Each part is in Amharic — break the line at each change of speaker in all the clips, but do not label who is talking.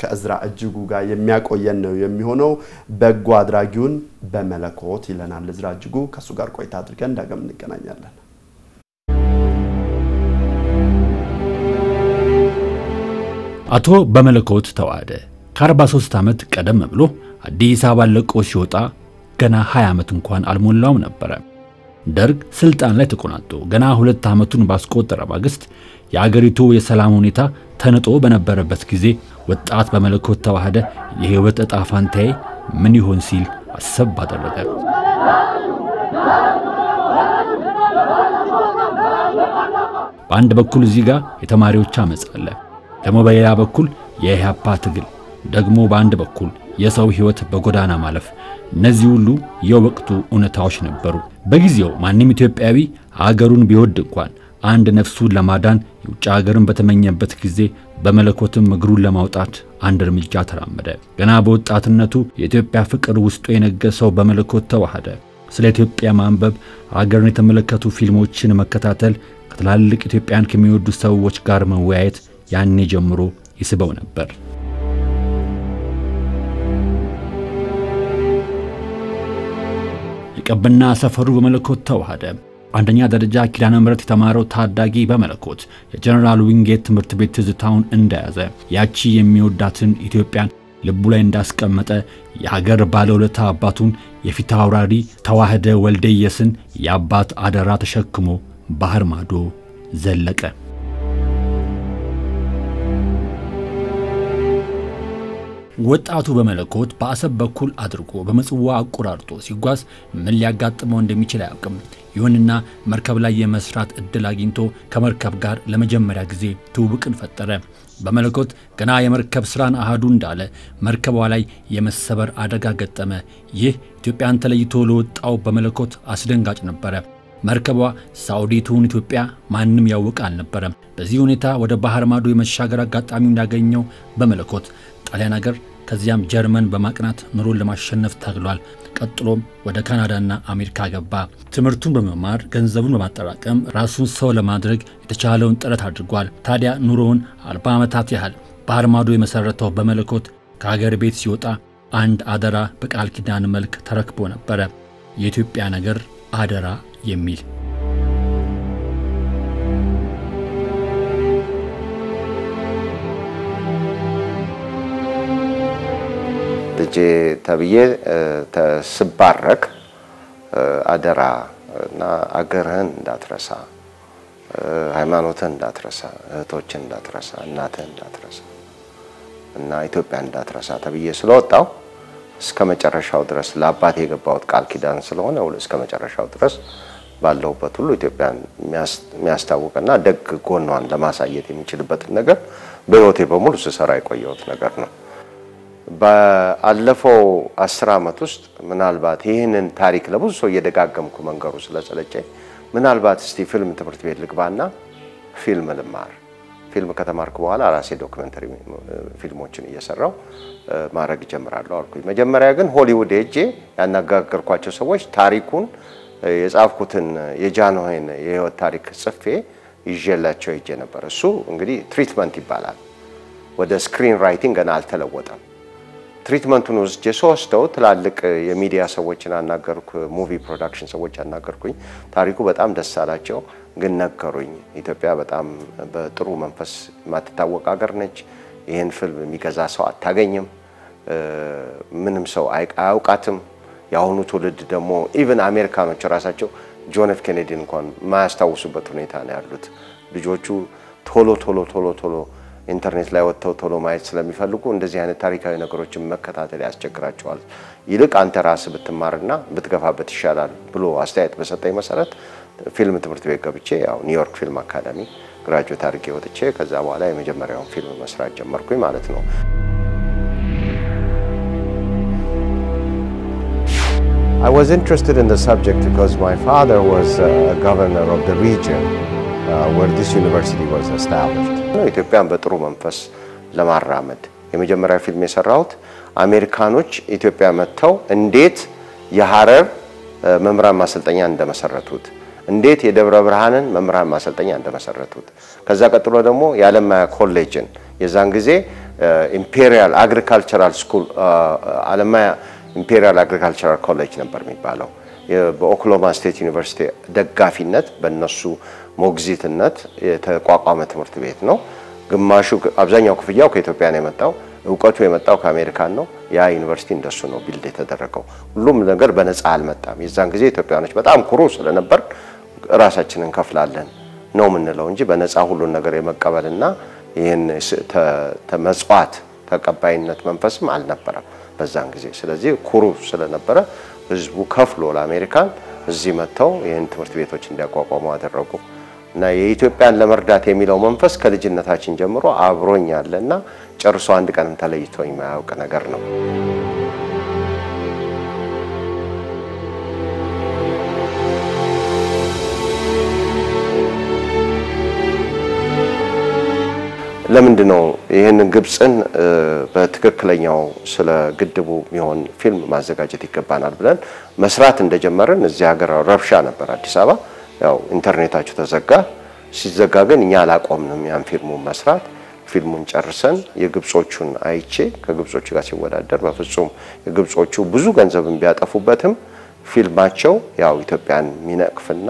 ከእዝራ እጅጉ ጋር የሚያቆየን ነው የሚሆነው። በጎ አድራጊውን በመለኮት ይለናል እዝራ እጅጉ። ከእሱ ጋር ቆይታ አድርገን ዳግም እንገናኛለን።
አቶ በመለኮት ተዋህደ ከ43 ዓመት ቀደም ብሎ አዲስ አበባ ለቆ ሲወጣ ገና 20 ዓመት እንኳን አልሞላውም ነበረ። ደርግ ስልጣን ላይ ተቆናጦ ገና ሁለት ዓመቱን ባስቆጠረ ማግስት የአገሪቱ የሰላም ሁኔታ ተንጦ በነበረበት ጊዜ ወጣት በመለኮት ተዋህደ የህይወት ዕጣ ፋንታዬ ምን ይሆን ሲል አሰብ አደረገ። በአንድ በኩል እዚህ ጋር የተማሪዎች አመፅ አለ፣ ደግሞ በሌላ በኩል የኢህአፓ ትግል፣ ደግሞ በአንድ በኩል የሰው ህይወት በጎዳና ማለፍ። እነዚህ ሁሉ የወቅቱ እውነታዎች ነበሩ። በጊዜው ማንም ኢትዮጵያዊ አገሩን ቢወድ እንኳን አንድ ነፍሱን ለማዳን የውጭ ሀገርን በተመኘበት ጊዜ በመለኮትም እግሩን ለማውጣት አንድ እርምጃ ተራመደ። ገና በወጣትነቱ የኢትዮጵያ ፍቅር ውስጡ የነገሰው በመለኮት ተዋህደ ስለ ኢትዮጵያ ማንበብ፣ አገርን የተመለከቱ ፊልሞችን መከታተል፣ ከትላልቅ ኢትዮጵያን ከሚወዱ ሰዎች ጋር መወያየት ያኔ ጀምሮ ይስበው ነበር። የቀብና ሰፈሩ በመለኮት ተዋህደ አንደኛ ደረጃ ኪዳነ ምሕረት የተማረው ታዳጊ በመለኮት የጀነራል ዊንጌት ትምህርት ቤት ትዝታውን እንደያዘ ያቺ የሚወዳትን ኢትዮጵያን ልቡ ላይ እንዳስቀመጠ የሀገር ባለውለታ አባቱን የፊት አውራሪ ተዋህደ ወልደየስን የአባት አደራ ተሸክሞ ባህር ማዶ ዘለቀ። ወጣቱ በመለኮት በአሰብ በኩል አድርጎ በምጽዋ አቆራርጦ ሲጓዝ ምን ሊያጋጥመው እንደሚችል አያውቅም። ይሁንና መርከብ ላይ የመስራት እድል አግኝቶ ከመርከብ ጋር ለመጀመሪያ ጊዜ ትውውቅን ፈጠረ። በመለኮት ገና የመርከብ ስራን አሃዱ እንዳለ መርከቧ ላይ የመሰበር አደጋ ገጠመ። ይህ ኢትዮጵያን ተለይቶ ለወጣው በመለኮት አስደንጋጭ ነበረ። መርከቧ ሳዑዲ ኢትዮጵያ ማንም ያወቀ አልነበረም። በዚህ ሁኔታ ወደ ባህር ማዶ የመሻገር አጋጣሚ እንዳገኘው በመለኮት ጣሊያን አገር ከዚያም ጀርመን በማቅናት ኑሮን ለማሸነፍ ታግሏል። ቀጥሎም ወደ ካናዳና አሜሪካ ገባ። ትምህርቱን በመማር ገንዘቡን በማጠራቀም ራሱን ሰው ለማድረግ የተቻለውን ጥረት አድርጓል። ታዲያ ኑሮውን አርባ ዓመታት ያህል ባህር ማዶ የመሠረተው በመለኮት ከሀገር ቤት ሲወጣ አንድ አደራ በቃል ኪዳን መልክ ተረክቦ ነበረ። የኢትዮጵያ ነገር አደራ የሚል
ልጄ ተብዬ ስባረክ አደራ እና አገርህን እንዳትረሳ፣ ሃይማኖትህን እንዳትረሳ፣ እህቶችን እንዳትረሳ፣ እናትህን እንዳትረሳ እና ኢትዮጵያ እንዳትረሳ ተብዬ ስለወጣው እስከ መጨረሻው ድረስ ለአባቴ የገባሁት ቃል ኪዳን ስለሆነ እስከ መጨረሻው ድረስ ባለሁበት ሁሉ ኢትዮጵያን የሚያስታውቅና ደግ ጎኗን ለማሳየት የሚችልበትን ነገር በሕይወቴ በሙሉ ስሰራ የቆየሁት ነገር ነው። ባለፈው አስር ዓመት ውስጥ ምናልባት ይህንን ታሪክ ለብዙ ሰው እየደጋገምኩ መንገሩ ስለሰለቸኝ ምናልባት እስቲ ፊልም ትምህርት ቤት ልግባና ፊልም ልማር። ፊልም ከተማርኩ በኋላ ራሴ documentary ፊልሞችን እየሰራው ማድረግ ጀምራለሁ አልኩኝ። መጀመሪያ ግን ሆሊውድ ሄጄ ያነጋገርኳቸው ሰዎች ታሪኩን የጻፍኩትን የጃንሆይን የህይወት ታሪክ ጽፌ ይዤላቸው ሄጄ ነበር። እሱ እንግዲህ treatment ይባላል። ወደ screenwriting ገና አልተለወጠም። treatment ኡን ወስጄ ሶስት ትላልቅ የሚዲያ ሰዎችን አናገርኩ፣ movie production ሰዎች አናገርኩኝ። ታሪኩ በጣም ደስ አላቸው፣ ግን ነገሩኝ ኢትዮጵያ በጣም በጥሩ መንፈስ የማትታወቅ ሀገር ነች። ይህን ፊልም የሚገዛ ሰው አታገኝም፣ ምንም ሰው አያውቃትም። የአሁኑ ትውልድ ደግሞ even አሜሪካኖች ራሳቸው ጆን ኤፍ ኬኔዲን እንኳን የማያስታውሱበት ሁኔታ ነው ያሉት። ልጆቹ ቶሎ ቶሎ ቶሎ ቶሎ ኢንተርኔት ላይ ወጥተው ቶሎ ማየት ስለሚፈልጉ እንደዚህ አይነት ታሪካዊ ነገሮችን መከታተል ያስቸግራቸዋል። ይልቅ አንተ ራስህ ብትማርና ብትገፋበት ይሻላል ብሎ አስተያየት በሰጠኝ መሰረት ፊልም ትምህርት ቤት ገብቼ ያው ኒውዮርክ ፊልም አካዳሚ graduate አድርጌ ወጥቼ ከዛ በኋላ የመጀመሪያውን ፊልም መስራት ጀመርኩኝ ማለት ነው። I was interested in the subject because my father was a governor of the region uh, where this university was established. ኢትዮጵያን በጥሩ መንፈስ ለማራመድ የመጀመሪያ ፊልም የሰራሁት አሜሪካኖች ኢትዮጵያ መጥተው እንዴት የሐረር መምህራን ማሰልጠኛ እንደመሰረቱት፣ እንዴት የደብረ ብርሃንን መምህራን ማሰልጠኛ እንደመሰረቱት፣ ከዛ ቀጥሎ ደግሞ የአለማያ ኮሌጅን የዛን ጊዜ ኢምፔሪያል አግሪካልቸራል ስኩል አለማያ ኢምፔሪያል አግሪካልቸራል ኮሌጅ ነበር የሚባለው። በኦክላሆማ ስቴት ዩኒቨርሲቲ ደጋፊነት በእነሱ ሞግዚትነት የተቋቋመ ትምህርት ቤት ነው። ግማሹ አብዛኛው ክፍያው ከኢትዮጵያ ነው የመጣው። እውቀቱ የመጣው ከአሜሪካን ነው። ያ ዩኒቨርሲቲ እንደሱ ነው build የተደረገው። ሁሉም ነገር በነፃ አልመጣም። የዛን ጊዜ ኢትዮጵያኖች በጣም ኩሩ ስለነበር ራሳችንን እንከፍላለን ነው የምንለው እንጂ በነፃ ሁሉን ነገር የመቀበልና ይህን መጽዋት ተቀባይነት መንፈስም አልነበረም በዛን ጊዜ። ስለዚህ ኩሩ ስለነበረ ህዝቡ ከፍሎ ለአሜሪካን እዚህ መጥተው ይህን ትምህርት ቤቶች እንዲያቋቋሙ አደረጉ እና የኢትዮጵያን ለመርዳት የሚለው መንፈስ ከልጅነታችን ጀምሮ አብሮኝ ያለና ጨርሶ አንድ ቀንም ተለይቶኝ የማያውቅ ነገር ነው። ለምንድን ነው ይህንን ግብፅን በትክክለኛው ስለ ግድቡ የሚሆን ፊልም ማዘጋጀት ይገባናል ብለን መስራት እንደጀመርን እዚህ ሀገር ረብሻ ነበር አዲስ አበባ። ያው ኢንተርኔታችሁ ተዘጋ። ሲዘጋ ግን እኛ አላቆምንም ያን ፊልሙን መስራት። ፊልሙን ጨርሰን የግብጾቹን አይቼ ከግብጾቹ ጋር ሲወዳደር በፍጹም የግብጾቹ ብዙ ገንዘብን ቢያጠፉበትም ፊልማቸው ያው ኢትዮጵያን የሚነቅፍና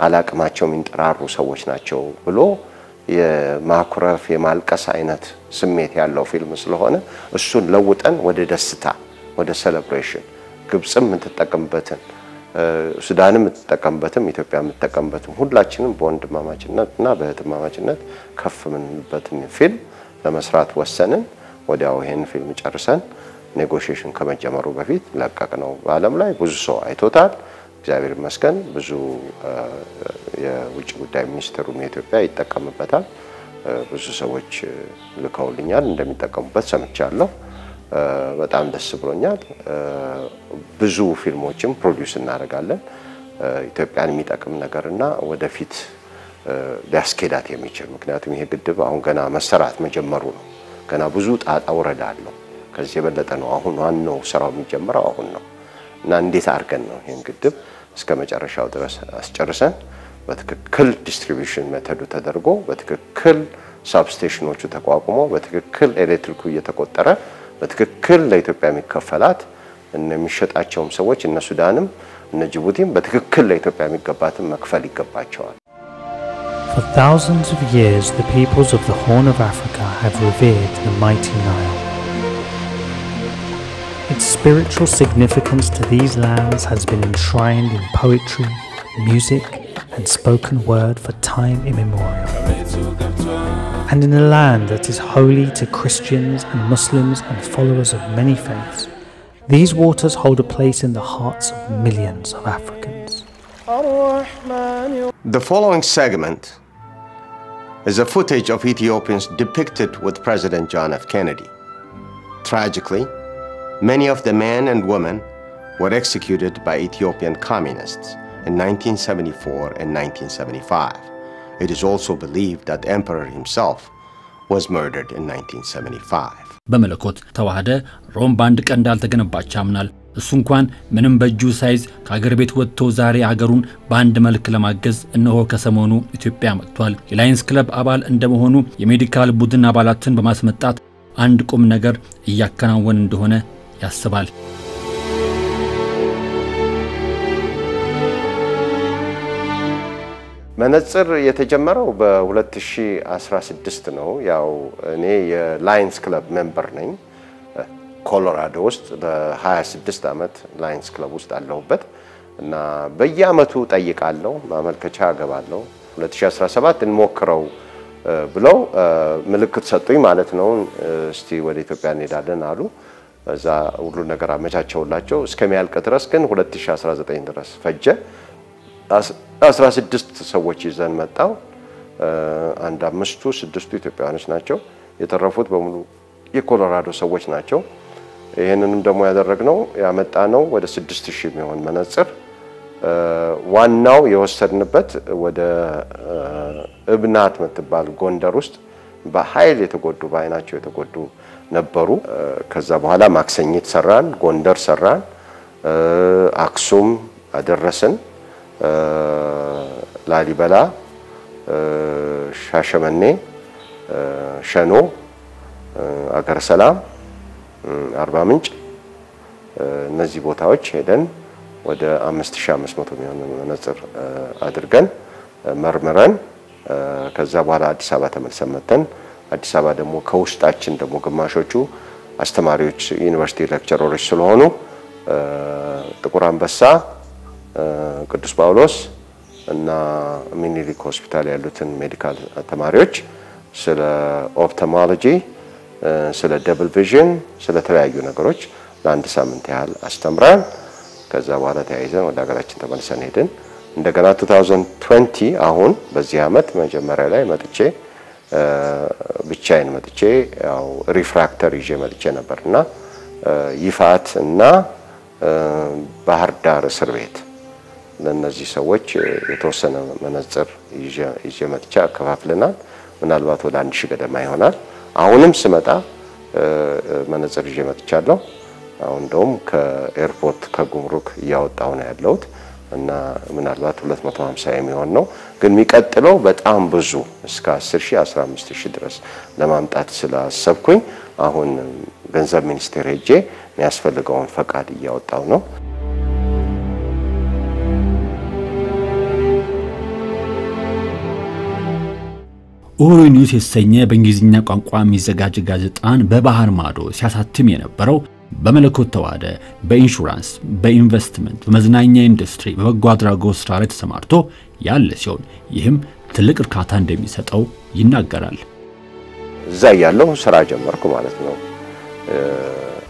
ያላቅማቸው የሚንጠራሩ ሰዎች ናቸው ብሎ የማኩረፍ የማልቀስ አይነት ስሜት ያለው ፊልም ስለሆነ እሱን ለውጠን ወደ ደስታ ወደ celebration ግብፅም የምትጠቀምበትን ሱዳንም የምትጠቀምበትም ኢትዮጵያ የምትጠቀምበትም ሁላችንም በወንድማማችነት እና በእህትማማችነት ከፍ የምንልበትን ፊልም ለመስራት ወሰንን። ወዲያው ይሄን ፊልም ጨርሰን negotiation ከመጀመሩ በፊት ለቀቅነው። በዓለም ላይ ብዙ ሰው አይቶታል። እግዚአብሔር ይመስገን ብዙ የውጭ ጉዳይ ሚኒስትሩም የኢትዮጵያ ይጠቀምበታል። ብዙ ሰዎች ልከውልኛል፣ እንደሚጠቀሙበት ሰምቻለሁ። በጣም ደስ ብሎኛል። ብዙ ፊልሞችም produce እናደርጋለን። ኢትዮጵያን የሚጠቅም ነገርና ወደፊት ሊያስኬዳት የሚችል ምክንያቱም ይሄ ግድብ አሁን ገና መሰራት መጀመሩ ነው። ገና ብዙ ጣጣ ውረድ አለው። ከዚህ የበለጠ ነው። አሁን ዋናው ስራው የሚጀምረው አሁን ነው እና እንዴት አድርገን ነው ይህን ግድብ እስከ መጨረሻው ድረስ አስጨርሰን በትክክል distribution method ኡ ተደርጎ በትክክል substation ኦቹ ተቋቁሞ በትክክል ኤሌክትሪኩ እየተቆጠረ በትክክል ለኢትዮጵያ የሚከፈላት የሚሸጣቸውም ሰዎች እነ ሱዳንም እነ ጅቡቲም በትክክል ለኢትዮጵያ የሚገባትን መክፈል ይገባቸዋል።
For thousands of years, the peoples of the Horn of Africa have revered the mighty Nile. Its spiritual significance to these lands has been enshrined in poetry, music, and spoken word for time immemorial. And in a land that is holy to Christians and Muslims and followers of many faiths, these waters hold a place in the hearts of millions of Africans.
The following segment is a footage of Ethiopians depicted with President John F. Kennedy. Tragically, many of the men and women were executed by Ethiopian communists in 1974 and 1975. It is also believed that the emperor himself was murdered in 1975.
በመለኮት ተዋህደ ሮም በአንድ ቀን እንዳልተገነባች ያምናል። እሱ እንኳን ምንም በእጁ ሳይዝ ከአገር ቤት ወጥቶ ዛሬ አገሩን በአንድ መልክ ለማገዝ እነሆ ከሰሞኑ ኢትዮጵያ መጥቷል። የላይንስ ክለብ አባል እንደመሆኑ የ medical ቡድን አባላትን በማስመጣት አንድ ቁም ነገር እያከናወን እንደሆነ ያስባል።
መነጽር የተጀመረው በ2016 ነው። ያው እኔ የላይንስ ክለብ member ነኝ። ኮሎራዶ ውስጥ በ26 ዓመት ላይንስ ክለብ ውስጥ አለሁበት እና በየአመቱ ጠይቃለሁ፣ ማመልከቻ አገባለሁ። 2017 እንሞክረው ብለው ምልክት ሰጡኝ ማለት ነው። እስቲ ወደ ኢትዮጵያ እንሄዳለን አሉ። እዛ ሁሉ ነገር አመቻቸውላቸው እስከሚያልቅ ድረስ ግን 2019 ድረስ ፈጀ። 16 ሰዎች ይዘን መጣው። አንድ አምስቱ ስድስቱ ኢትዮጵያውያኖች ናቸው። የተረፉት በሙሉ የኮሎራዶ ሰዎች ናቸው። ይህንንም ደግሞ ያደረግነው ያመጣነው ወደ 6000 የሚሆን መነጽር ዋናው የወሰድንበት ወደ እብናት የምትባል ጎንደር ውስጥ በኃይል የተጎዱ በአይናቸው የተጎዱ ነበሩ። ከዛ በኋላ ማክሰኝት ሰራን፣ ጎንደር ሰራን፣ አክሱም አደረስን፣ ላሊበላ፣ ሻሸመኔ፣ ሸኖ አገረ ሰላም፣ አርባ ምንጭ እነዚህ ቦታዎች ሄደን ወደ 5500 የሚሆን መነጽር አድርገን መርምረን ከዛ በኋላ አዲስ አበባ ተመልሰን መተን አዲስ አበባ ደግሞ ከውስጣችን ደግሞ ግማሾቹ አስተማሪዎች ዩኒቨርሲቲ lecturer ኦች ስለሆኑ ጥቁር አንበሳ፣ ቅዱስ ጳውሎስ እና ሚኒሊክ ሆስፒታል ያሉትን medical ተማሪዎች ስለ ophthalmology፣ ስለ double vision፣ ስለ ተለያዩ ነገሮች ለአንድ ሳምንት ያህል አስተምረን ከዛ በኋላ ተያይዘን ወደ ሀገራችን ተመልሰን ሄድን። እንደገና 2020 አሁን በዚህ አመት መጀመሪያ ላይ መጥቼ ብቻዬን መጥቼ ያው refractor ይዤ መጥቼ ነበር እና ይፋት እና ባህር ዳር እስር ቤት ለእነዚህ ሰዎች የተወሰነ መነጽር ይዤ መጥቼ አከፋፍለናል። ምናልባት ወደ አንድ ሺህ ገደማ ይሆናል። አሁንም ስመጣ መነጽር ይዤ መጥቻለሁ። አሁን እንደውም ከኤርፖርት ከጉምሩክ እያወጣሁ ነው ያለሁት እና ምናልባት 250 የሚሆን ነው። ግን የሚቀጥለው በጣም ብዙ እስከ 10 ሺህ 15 ሺህ ድረስ ለማምጣት ስላሰብኩኝ አሁን ገንዘብ ሚኒስቴር ሄጄ የሚያስፈልገውን ፈቃድ እያወጣው ነው።
ኡሁሩ ኒውስ የተሰኘ በእንግሊዝኛ ቋንቋ የሚዘጋጅ ጋዜጣን በባህር ማዶ ሲያሳትም የነበረው በመለኮት ተዋህደ በኢንሹራንስ፣ በኢንቨስትመንት፣ በመዝናኛ ኢንዱስትሪ፣ በበጎ አድራጎት ስራ ላይ ተሰማርቶ ያለ ሲሆን ይህም ትልቅ እርካታ እንደሚሰጠው ይናገራል።
እዛ እያለሁ ስራ ጀመርኩ ማለት ነው።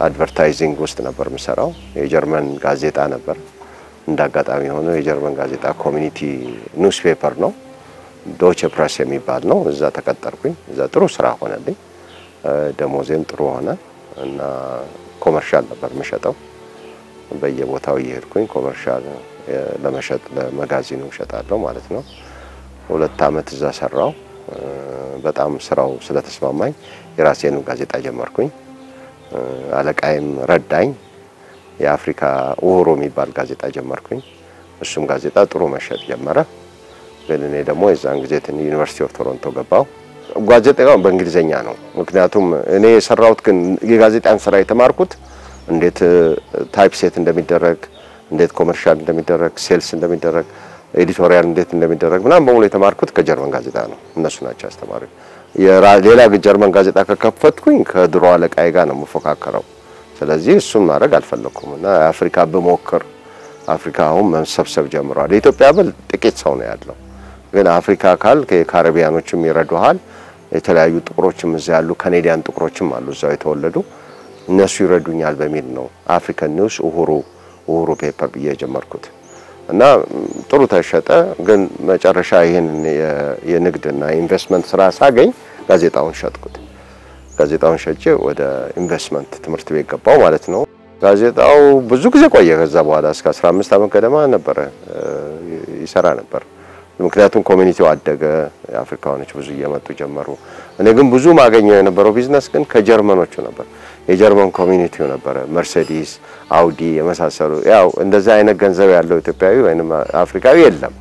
advertising ውስጥ ነበር የምሰራው። የጀርመን ጋዜጣ ነበር። እንደ አጋጣሚ ሆኖ የጀርመን ጋዜጣ community newspaper ነው፣ Deutsche Presse የሚባል ነው። እዛ ተቀጠርኩኝ። እዛ ጥሩ ስራ ሆነልኝ፣ ደሞዜም ጥሩ ሆነ እና commercial ነበር የምሸጠው። በየቦታው እየሄድኩኝ commercial ለመሸጥ ለመጋዚኑ እሸጣለሁ ማለት ነው። ሁለት አመት እዛ ሰራው። በጣም ስራው ስለተስማማኝ የራሴኑ ጋዜጣ ጀመርኩኝ። አለቃይም ረዳኝ። የአፍሪካ ኡሁሩ የሚባል ጋዜጣ ጀመርኩኝ። እሱም ጋዜጣ ጥሩ መሸጥ ጀመረ። ግን እኔ ደግሞ የዛን ጊዜ University of Toronto ገባው። ጋዜጣው በእንግሊዘኛ ነው። ምክንያቱም እኔ የሰራሁት ግን የጋዜጣን ስራ የተማርኩት እንዴት typeset እንደሚደረግ፣ እንዴት commercial እንደሚደረግ፣ sales እንደሚደረግ፣ editorial እንዴት እንደሚደረግ ምናምን በሙሉ የተማርኩት ከጀርመን ጋዜጣ ነው። እነሱ ናቸው አስተማሪ። ሌላ ጀርመን ጋዜጣ ከከፈትኩኝ ከድሮ አለቃዬ ጋር ነው የምፎካከረው። ስለዚህ እሱን ማድረግ አልፈለኩም እና አፍሪካ ብሞክር አፍሪካ አሁን መሰብሰብ ጀምሯል። የኢትዮጵያ ብል ጥቂት ሰው ነው ያለው ግን አፍሪካ ካል ከካሪቢያኖችም ይረዱሃል። የተለያዩ ጥቁሮችም እዛ ያሉ Canadian ጥቁሮችም አሉ እዛው የተወለዱ እነሱ ይረዱኛል በሚል ነው African news ኡሁሩ ኡሁሩ paper ብዬ የጀመርኩት እና ጥሩ ተሸጠ። ግን መጨረሻ ይህን የንግድና ኢንቨስትመንት ስራ ሳገኝ ጋዜጣውን ሸጥኩት። ጋዜጣውን ሸጬ ወደ ኢንቨስትመንት ትምህርት ቤት ገባው ማለት ነው። ጋዜጣው ብዙ ጊዜ ቆየ። ከዛ በኋላ እስከ 15 ዓመት ገደማ ነበረ ይሰራ ነበር። ምክንያቱም community ው አደገ፣ የአፍሪካኖች ብዙ እየመጡ ጀመሩ። እኔ ግን ብዙ ማገኘው የነበረው ቢዝነስ ግን ከጀርመኖቹ ነበር። የጀርመን community ው ነበረ፣ መርሴዲስ፣ አውዲ የመሳሰሉ ያው እንደዚህ አይነት ገንዘብ ያለው ኢትዮጵያዊ ወይም አፍሪካዊ የለም።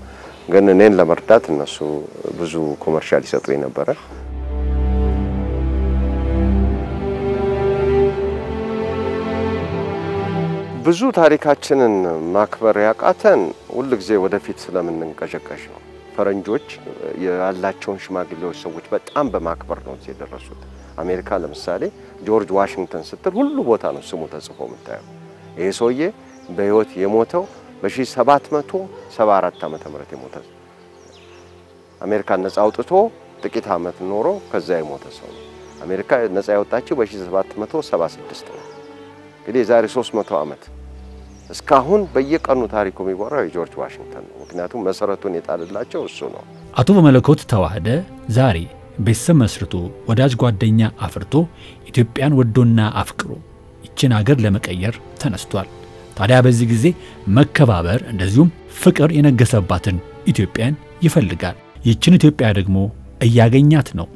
ግን እኔን ለመርዳት እነሱ ብዙ ኮመርሻል ይሰጡኝ ነበረ። ብዙ ታሪካችንን ማክበር ያቃተን ሁልጊዜ ወደፊት ስለምንንቀሸቀሽ ነው። ፈረንጆች ያላቸውን ሽማግሌዎች ሰዎች በጣም በማክበር ነው እዚህ የደረሱት። አሜሪካ ለምሳሌ ጆርጅ ዋሽንግተን ስትል ሁሉ ቦታ ነው ስሙ ተጽፎ የምታየው። ይሄ ሰውዬ በህይወት የሞተው በ1774 ዓመተ ምህረት የሞተ አሜሪካን ነጻ አውጥቶ ጥቂት ዓመት ኖሮ ከዛ የሞተ ሰው ነው። አሜሪካ ነጻ ያወጣችው በ1776 ነው። እንግዲህ የዛሬ 300 ዓመት እስካሁን በየቀኑ ታሪኩ የሚወራው የጆርጅ ዋሽንግተን ነው። ምክንያቱም መሰረቱን የጣልላቸው እሱ ነው።
አቶ በመለኮት ተዋህደ ዛሬ ቤተሰብ መስርቶ ወዳጅ ጓደኛ አፍርቶ ኢትዮጵያን ወዶና አፍቅሮ ይችን አገር ለመቀየር ተነስቷል። ታዲያ በዚህ ጊዜ መከባበር እንደዚሁም ፍቅር የነገሰባትን ኢትዮጵያን ይፈልጋል። ይችን ኢትዮጵያ ደግሞ እያገኛት ነው።